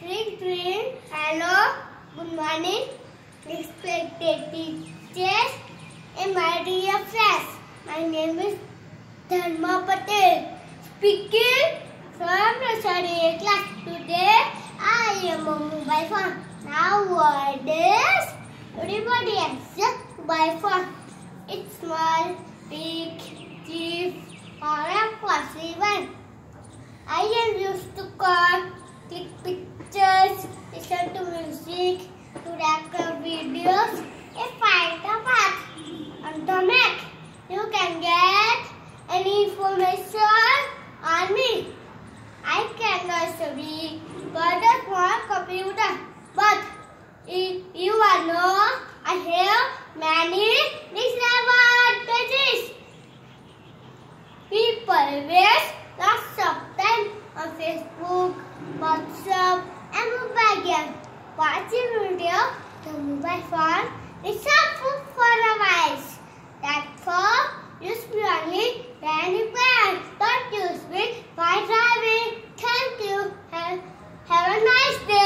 Green, green. Hello. Good morning. Respected teachers and my dear friends. My name is Dharma Patel. Speaking from study class. Today I am a mobile phone. Nowadays, everybody has a mobile phone. It's small, big, cheap, or a possible. I am used to call, click pictures, listen to music, to record videos, and find the path on the map. You can get any information on me. I can also be but a computer. But if you are know, I have many disadvantages. People waste WhatsApp? I'm Mumbai again. Watching video, the mobile phone is helpful for the wise. That phone use me only when you can. Don't use me while driving. Thank you. Have, have a nice day.